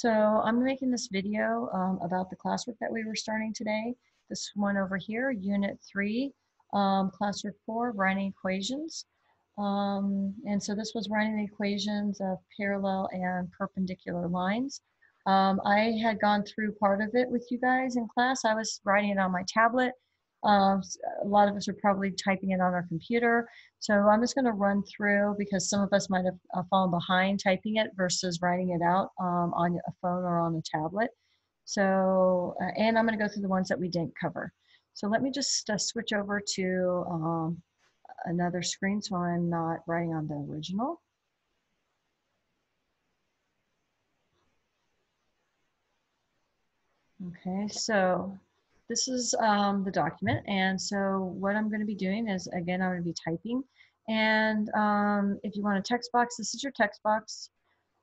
So I'm making this video um, about the classwork that we were starting today. This one over here, Unit 3, um, Classwork 4, writing equations. Um, and so this was writing the equations of parallel and perpendicular lines. Um, I had gone through part of it with you guys in class. I was writing it on my tablet. Um, a lot of us are probably typing it on our computer. So I'm just going to run through because some of us might have uh, fallen behind typing it versus writing it out um, on a phone or on a tablet. So, uh, and I'm going to go through the ones that we didn't cover. So let me just uh, switch over to um, another screen so I'm not writing on the original. Okay, so this is um, the document. And so what I'm going to be doing is, again, I'm going to be typing. And um, if you want a text box, this is your text box.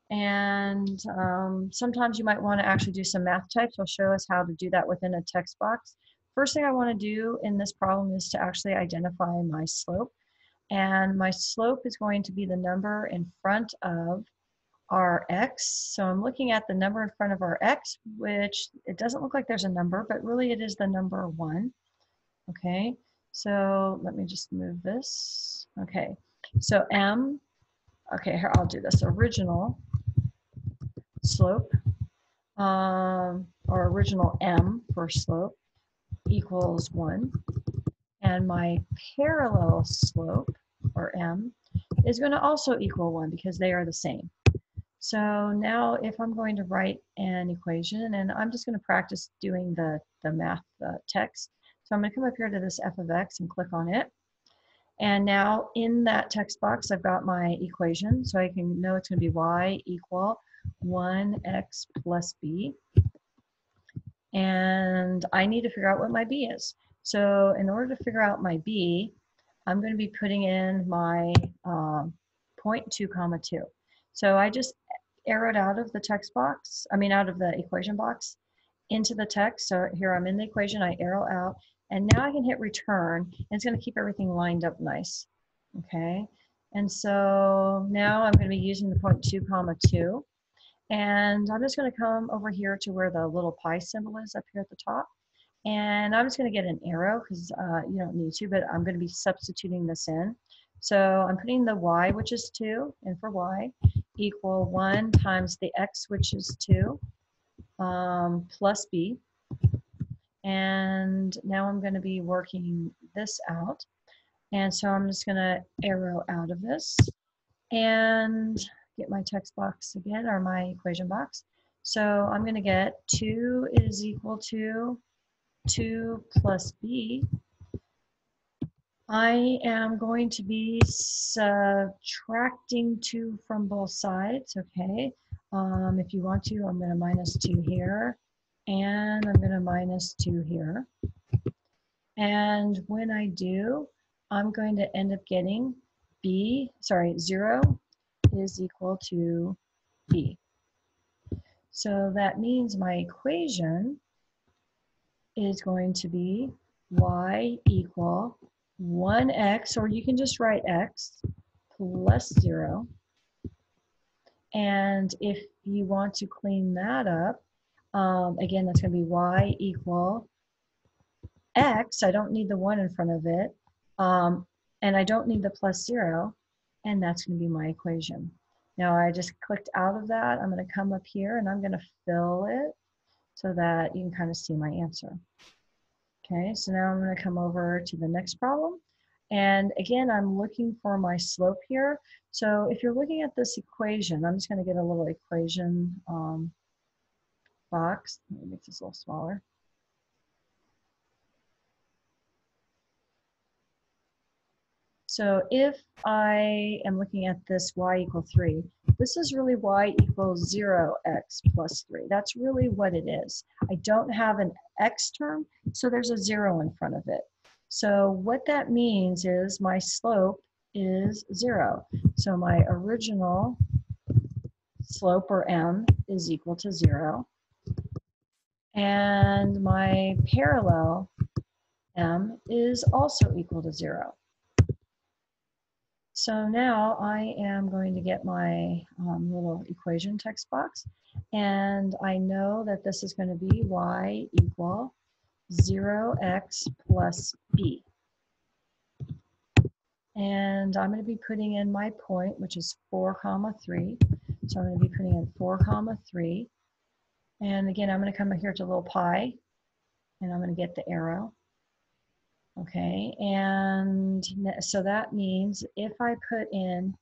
And um, sometimes you might want to actually do some math types. I'll show us how to do that within a text box. First thing I want to do in this problem is to actually identify my slope. And my slope is going to be the number in front of our x. So I'm looking at the number in front of our x, which it doesn't look like there's a number, but really it is the number one. Okay, so let me just move this. Okay, so m, okay, here I'll do this, original slope, um, or original m for slope equals one. And my parallel slope, or m, is going to also equal one because they are the same. So now if I'm going to write an equation, and I'm just going to practice doing the, the math uh, text. So I'm going to come up here to this f of x and click on it. And now in that text box, I've got my equation. So I can know it's going to be y equal 1x plus b. And I need to figure out what my b is. So in order to figure out my b, I'm going to be putting in my um, 0.2 comma 2. So I just arrowed out of the text box, I mean out of the equation box into the text. So here I'm in the equation, I arrow out, and now I can hit return, and it's gonna keep everything lined up nice, okay? And so now I'm gonna be using the point two comma two, and I'm just gonna come over here to where the little pi symbol is up here at the top, and I'm just gonna get an arrow because uh, you don't need to, but I'm gonna be substituting this in. So I'm putting the y, which is 2, in for y, equal 1 times the x, which is 2, um, plus b. And now I'm going to be working this out. And so I'm just going to arrow out of this and get my text box again, or my equation box. So I'm going to get 2 is equal to 2 plus b I am going to be subtracting 2 from both sides, okay? Um, if you want to, I'm going to minus 2 here, and I'm going to minus 2 here. And when I do, I'm going to end up getting b, sorry, 0 is equal to b. So that means my equation is going to be y equal 1x, or you can just write x plus 0. And if you want to clean that up, um, again, that's going to be y equal x. I don't need the 1 in front of it. Um, and I don't need the plus 0. And that's going to be my equation. Now I just clicked out of that. I'm going to come up here and I'm going to fill it so that you can kind of see my answer. Okay, so now I'm going to come over to the next problem. And again, I'm looking for my slope here. So if you're looking at this equation, I'm just going to get a little equation um, box. Let me make this a little smaller. So if I am looking at this y equal 3, this is really y equals 0x plus 3. That's really what it is. I don't have an x term, so there's a 0 in front of it. So what that means is my slope is 0. So my original slope, or m, is equal to 0. And my parallel m is also equal to 0. So now I am going to get my um, little equation text box and I know that this is going to be y equal 0x plus b. And I'm going to be putting in my point, which is 4 comma 3. So I'm going to be putting in 4 comma 3. And again, I'm going to come here to little pi, and I'm going to get the arrow. Okay, and so that means if I put in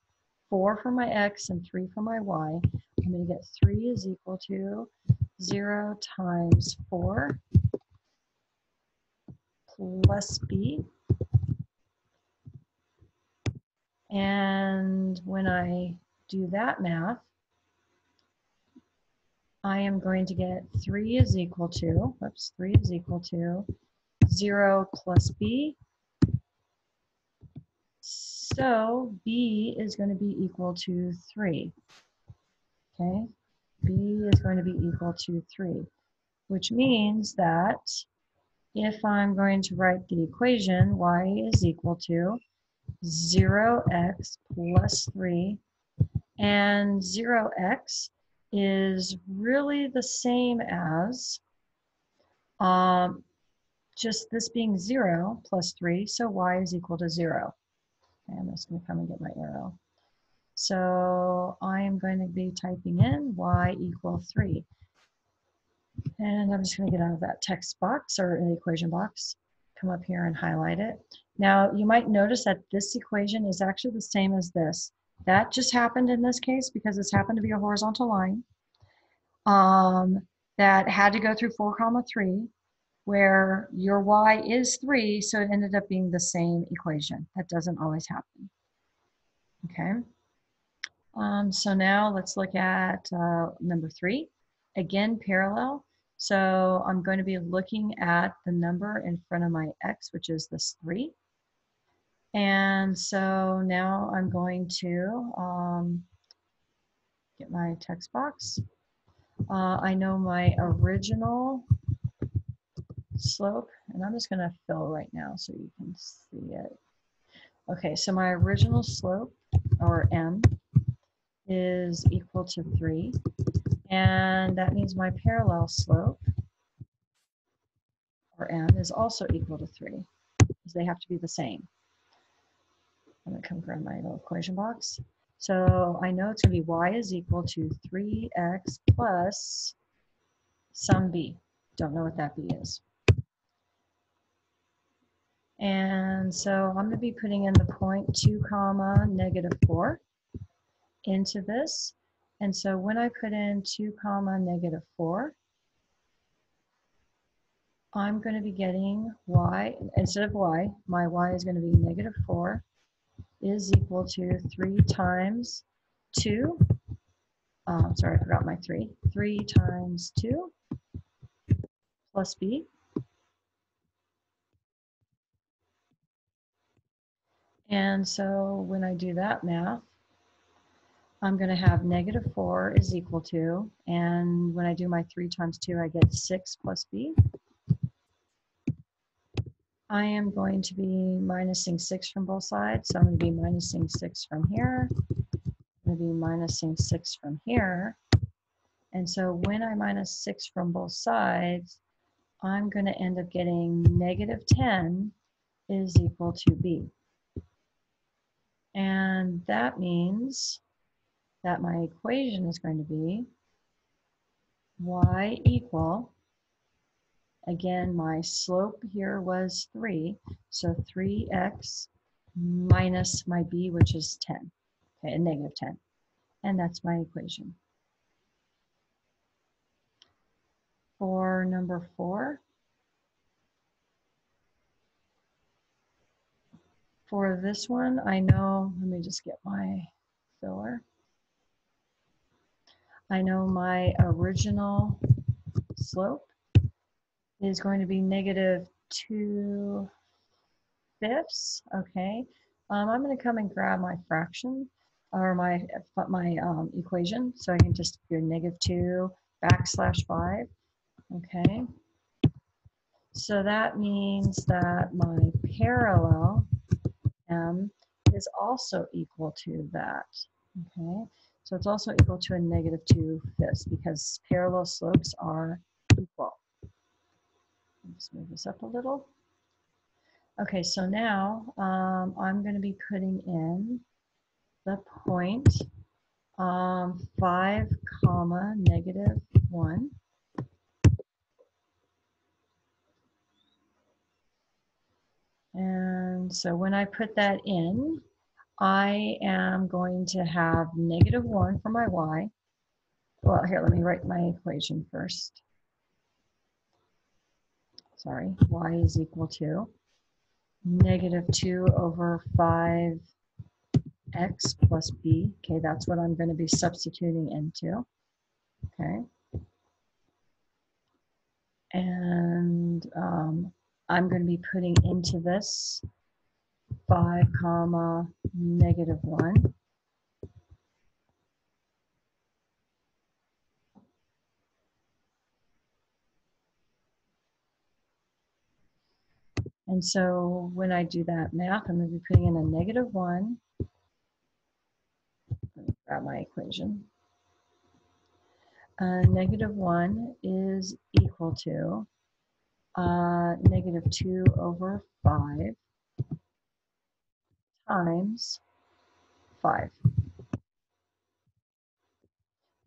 4 for my x and 3 for my y, I'm going to get 3 is equal to 0 times 4 plus b. And when I do that math, I am going to get 3 is equal to, whoops, 3 is equal to 0 plus b. So b is going to be equal to 3. Okay, b is going to be equal to 3, which means that if I'm going to write the equation, y is equal to 0x plus 3, and 0x is really the same as um, just this being 0 plus 3, so y is equal to 0. Okay, I'm just going to come and get my arrow. So I am going to be typing in y equal 3. And I'm just going to get out of that text box or the equation box, come up here and highlight it. Now you might notice that this equation is actually the same as this. That just happened in this case because this happened to be a horizontal line um, that had to go through 4 comma 3 where your y is 3, so it ended up being the same equation. That doesn't always happen. Okay. Um, so now let's look at uh, number 3. Again, parallel. So I'm going to be looking at the number in front of my x, which is this 3. And so now I'm going to um, get my text box. Uh, I know my original slope, and I'm just going to fill right now so you can see it. Okay, so my original slope, or m, is equal to 3, and that means my parallel slope, or m, is also equal to 3, because they have to be the same. I'm going to come grab my little equation box. So I know it's going to be y is equal to 3x plus some b. Don't know what that b is. And so I'm going to be putting in the point 2 comma negative 4 into this. And so when I put in 2 comma negative 4, I'm going to be getting y, instead of y, my y is going to be negative 4 is equal to 3 times 2. Um, sorry, I forgot my 3. 3 times 2 plus b. And so when I do that math, I'm going to have negative 4 is equal to, and when I do my 3 times 2, I get 6 plus b. I am going to be minusing 6 from both sides, so I'm going to be minusing 6 from here. I'm going to be minusing 6 from here. And so when I minus 6 from both sides, I'm going to end up getting negative 10 is equal to b. And that means that my equation is going to be y equal, again, my slope here was 3, so 3x minus my b, which is 10, okay, a negative 10. And that's my equation. For number 4, For this one, I know, let me just get my filler. I know my original slope is going to be negative 2 fifths, okay? Um, I'm going to come and grab my fraction or my, my um, equation. So I can just do negative 2 backslash 5, okay? So that means that my parallel m is also equal to that. Okay, so it's also equal to a negative 2 fifths because parallel slopes are equal. Let's move this up a little. Okay, so now um, I'm going to be putting in the point um, 5 comma negative 1. And so when I put that in, I am going to have negative 1 for my y. Well, here, let me write my equation first. Sorry, y is equal to negative 2 over 5 x plus b. Okay, that's what I'm going to be substituting into. Okay. And um, I'm going to be putting into this 5 comma negative 1. And so when I do that math, I'm going to be putting in a negative 1. grab my equation. Uh, negative 1 is equal to uh, negative 2 over 5 times 5.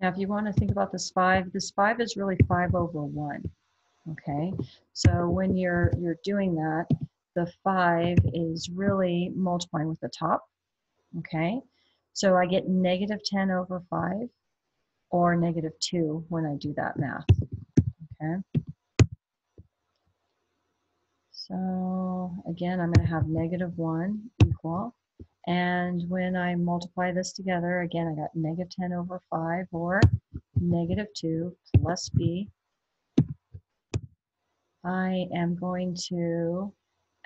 Now, if you want to think about this 5, this 5 is really 5 over 1. Okay, so when you're you're doing that, the 5 is really multiplying with the top. Okay, so I get negative 10 over 5 or negative 2 when I do that math. Okay. So again, I'm going to have negative 1 equal. And when I multiply this together, again, I got negative 10 over 5 or negative 2 plus b. I am going to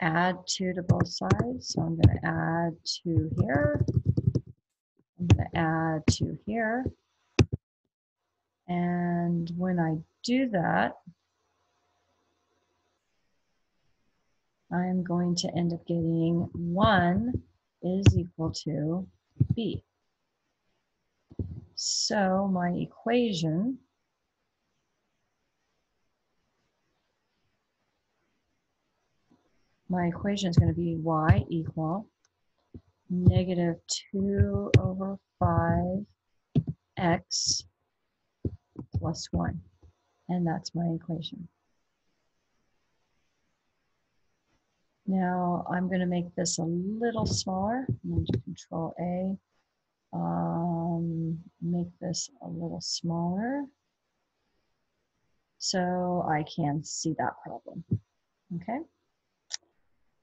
add 2 to both sides. So I'm going to add 2 here. I'm going to add 2 here. And when I do that, I'm going to end up getting 1 is equal to b. So my equation my equation is going to be y equal negative 2 over 5x plus 1. And that's my equation. Now I'm going to make this a little smaller. I'm going to control A. Um, make this a little smaller so I can see that problem. Okay.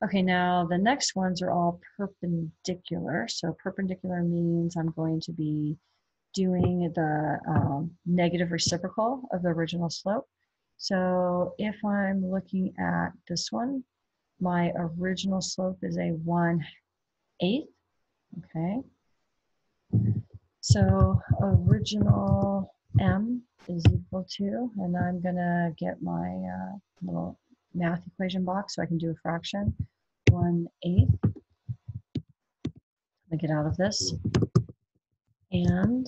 Okay, now the next ones are all perpendicular. So perpendicular means I'm going to be doing the um, negative reciprocal of the original slope. So if I'm looking at this one, my original slope is a 1 eighth, okay? So original m is equal to, and I'm gonna get my uh, little math equation box so I can do a fraction, 1 eighth. Let me get out of this. And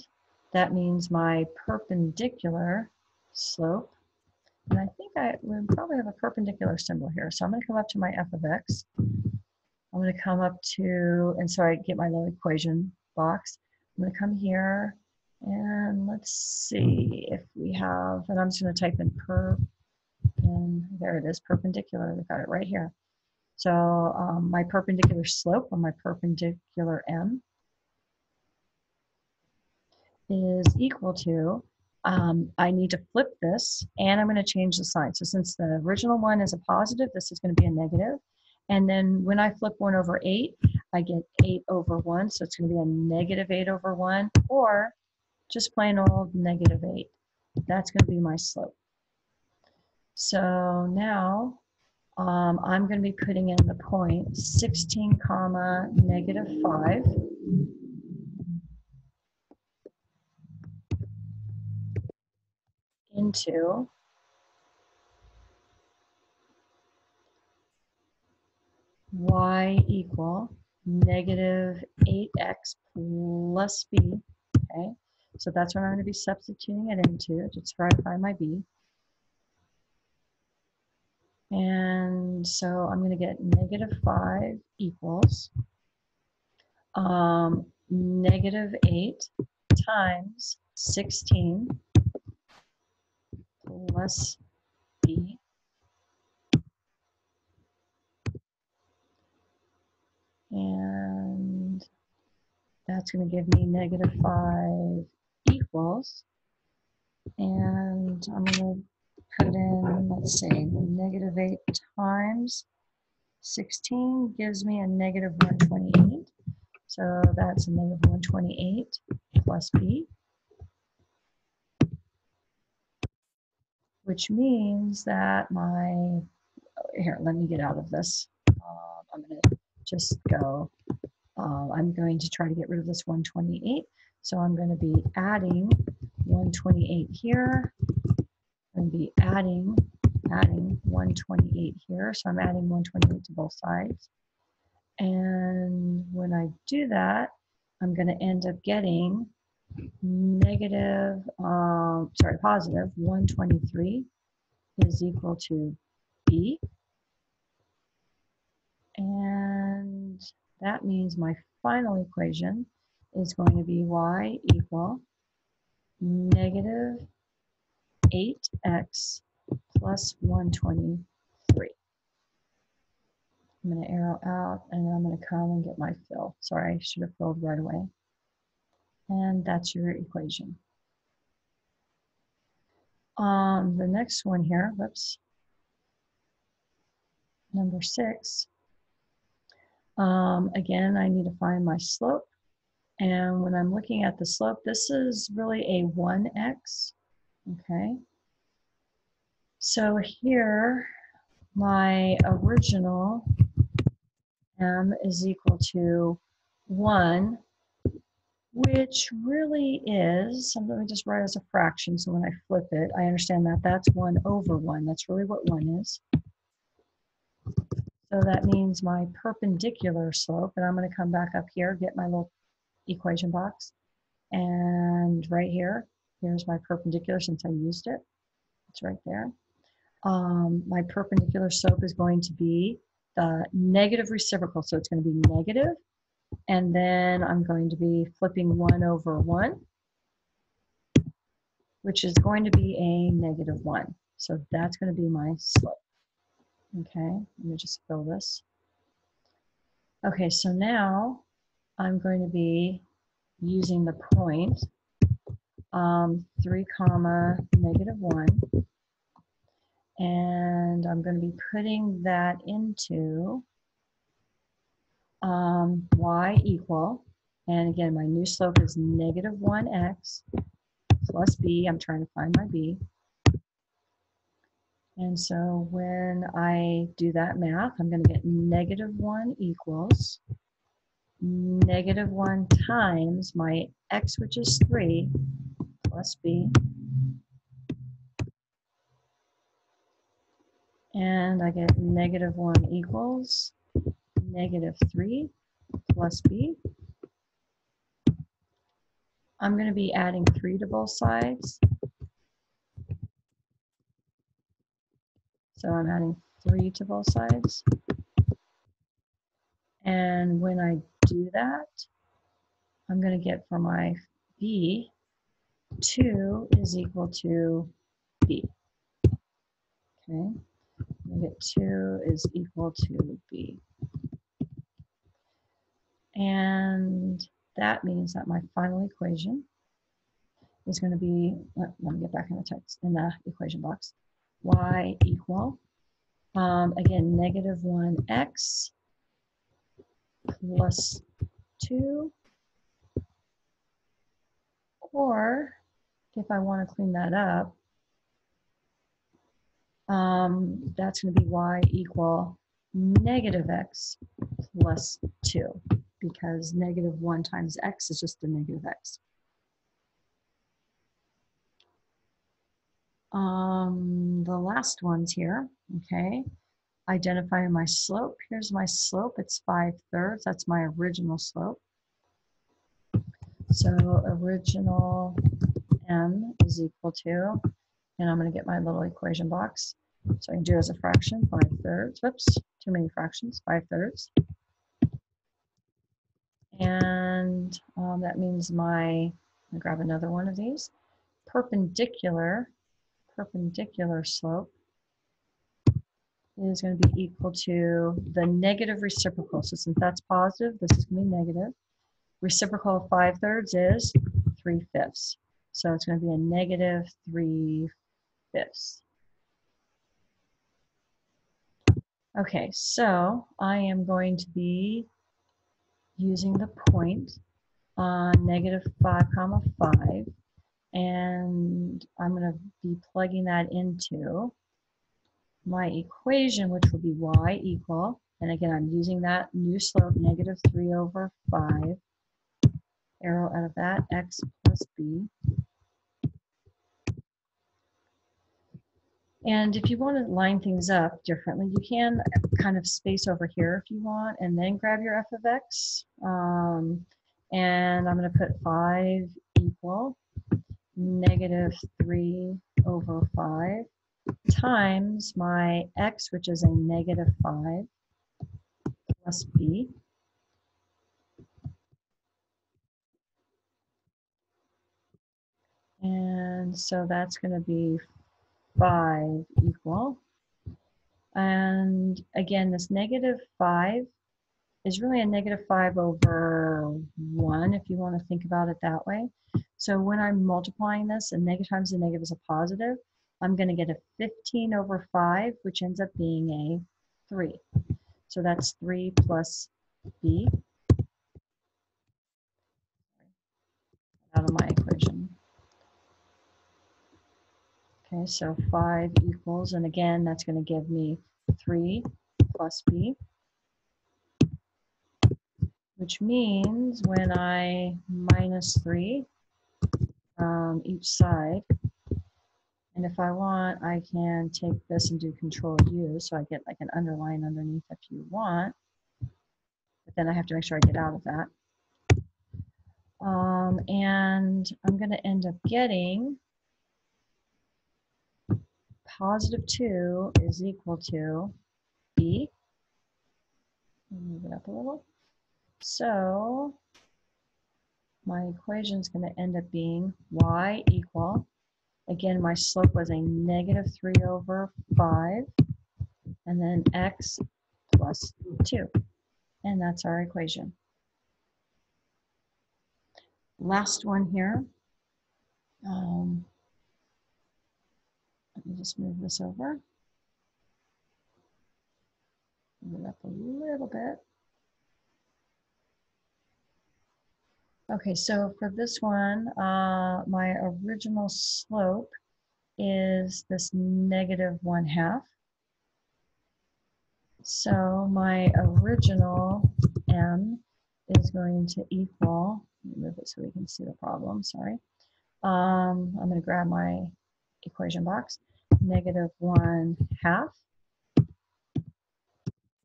that means my perpendicular slope and I think I would probably have a perpendicular symbol here. So I'm going to come up to my f of x. I'm going to come up to, and so I get my little equation box. I'm going to come here and let's see if we have, and I'm just going to type in per, and there it is, perpendicular. We've got it right here. So um, my perpendicular slope or my perpendicular m is equal to um, I need to flip this and I'm going to change the sign. So since the original one is a positive, this is going to be a negative. And then when I flip 1 over 8, I get 8 over 1. So it's going to be a negative 8 over 1 or just plain old negative 8. That's going to be my slope. So now um, I'm going to be putting in the point 16 comma negative 5. Into y equal negative 8x plus b, okay? So that's what I'm going to be substituting it into to try to find my b. And so I'm going to get negative 5 equals um, negative 8 times 16 plus b and that's going to give me negative 5 equals. And I'm going to put in, let's see, negative 8 times 16 gives me a negative 128. So that's a negative 128 plus b, which means that my, here, let me get out of this. Uh, I'm going to just go, uh, I'm going to try to get rid of this 128. So I'm going to be adding 128 here. I'm going to be adding, adding 128 here. So I'm adding 128 to both sides. And when I do that, I'm going to end up getting negative, um, sorry, positive 123 is equal to b. And that means my final equation is going to be y equal negative 8x plus 123. I'm going to arrow out and then I'm going to come and get my fill. Sorry, I should have filled right away. And that's your equation. Um, the next one here, whoops, number six. Um, again, I need to find my slope. And when I'm looking at the slope, this is really a 1x, okay? So here, my original m is equal to 1, which really is, I'm going to just write as a fraction, so when I flip it, I understand that that's 1 over 1. That's really what 1 is. So that means my perpendicular slope, and I'm going to come back up here, get my little equation box, and right here, here's my perpendicular since I used it. It's right there. Um, my perpendicular slope is going to be the negative reciprocal. So it's going to be negative, and then I'm going to be flipping 1 over 1, which is going to be a negative 1. So that's going to be my slope. Okay, let me just fill this. Okay, so now I'm going to be using the point um, 3 comma negative 1 and I'm going to be putting that into um, y equal, and again, my new slope is negative 1x plus b. I'm trying to find my b. And so when I do that math, I'm going to get negative 1 equals negative 1 times my x, which is 3, plus b, and I get negative 1 equals negative 3 plus b. I'm going to be adding 3 to both sides. So I'm adding 3 to both sides. And when I do that, I'm going to get for my b, 2 is equal to b. Okay I get 2 is equal to b. And that means that my final equation is going to be, let, let, me get back in the text, in the equation box, y equal, um, again, negative 1x plus 2, or if I want to clean that up, um, that's going to be y equal negative x plus 2 because negative 1 times x is just a negative x. Um, the last ones here, okay, identifying my slope. Here's my slope. It's 5 thirds. That's my original slope. So original m is equal to, and I'm going to get my little equation box. So I can do as a fraction, 5 thirds. Whoops, too many fractions, 5 thirds. And um, that means my, i grab another one of these, perpendicular, perpendicular slope is going to be equal to the negative reciprocal. So since that's positive, this is going to be negative. Reciprocal of 5 thirds is 3 fifths. So it's going to be a negative 3 fifths. Okay, so I am going to be using the point on negative 5 comma 5 and I'm going to be plugging that into my equation which will be y equal and again I'm using that new slope negative 3 over 5 arrow out of that x plus b And if you want to line things up differently, you can kind of space over here if you want, and then grab your f of x. Um, and I'm going to put 5 equal negative 3 over 5 times my x, which is a negative 5, plus b. And so that's going to be 5 equal. And again, this negative 5 is really a negative 5 over 1, if you want to think about it that way. So when I'm multiplying this, a negative times a negative is a positive, I'm going to get a 15 over 5, which ends up being a 3. So that's 3 plus b out of my equation. Okay, so 5 equals, and again, that's going to give me 3 plus b, which means when I minus 3 um, each side, and if I want, I can take this and do control U, so I get like an underline underneath if you want, but then I have to make sure I get out of that. Um, and I'm going to end up getting positive 2 is equal to b. Move it up a little. So my equation is going to end up being y equal, again, my slope was a negative 3 over 5, and then x plus 2. And that's our equation. Last one here. Um, let me just move this over. Move it up a little bit. Okay, so for this one, uh, my original slope is this negative one half. So my original m is going to equal, let me move it so we can see the problem, sorry. Um, I'm going to grab my equation box, negative 1 half,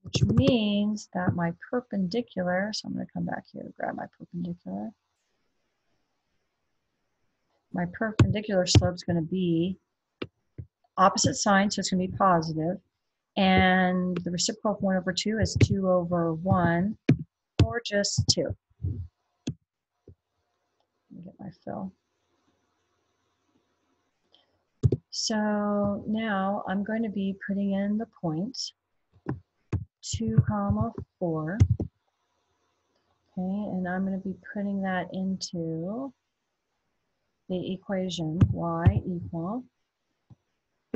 which means that my perpendicular, so I'm going to come back here to grab my perpendicular. My perpendicular slope is going to be opposite sign, so it's going to be positive, and the reciprocal of 1 over 2 is 2 over 1, or just 2. Let me get my fill. So now I'm going to be putting in the 2 comma 4. Okay, and I'm going to be putting that into the equation y equal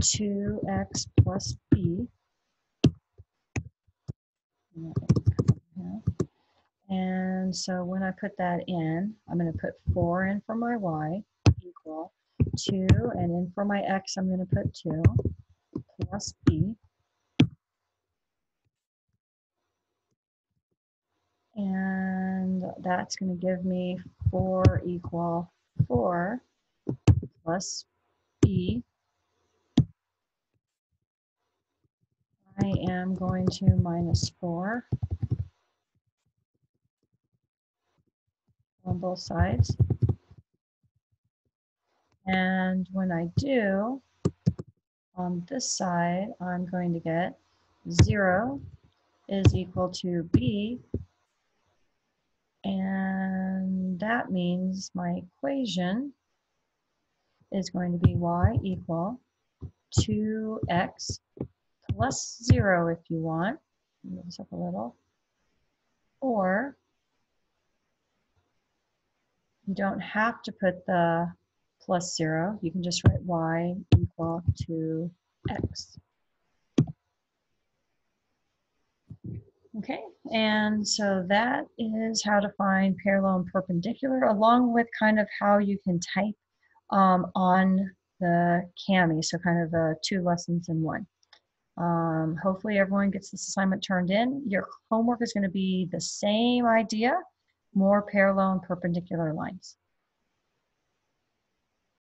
2x plus b. And so when I put that in, I'm going to put 4 in for my y 2, and then for my x, I'm going to put 2 plus b. And that's going to give me 4 equal 4 plus b I am going to minus 4 on both sides. And when I do, on this side, I'm going to get 0 is equal to b. And that means my equation is going to be y equal 2x plus 0 if you want. Move this up a little. Or you don't have to put the plus 0. You can just write y equal to x. Okay, and so that is how to find parallel and perpendicular, along with kind of how you can type um, on the Kami, so kind of two lessons in one. Um, hopefully everyone gets this assignment turned in. Your homework is going to be the same idea, more parallel and perpendicular lines.